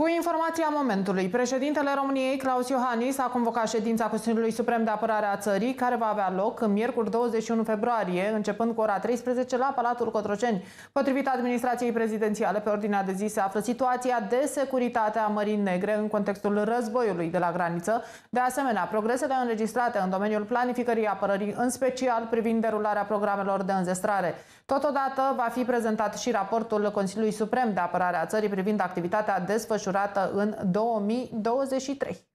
Cu informația momentului, președintele României, Claus Iohannis, a convocat ședința Consiliului Suprem de Apărare a Țării, care va avea loc în miercuri 21 februarie, începând cu ora 13 la Palatul Cotroceni. Potrivit administrației prezidențiale, pe ordinea de zi se află situația de securitate a Mării Negre în contextul războiului de la graniță. De asemenea, progresele înregistrate în domeniul planificării apărării, în special privind derularea programelor de înzestrare. Totodată va fi prezentat și raportul Consiliului Suprem de Apărare a Țării privind activitatea desfășurată în 2023.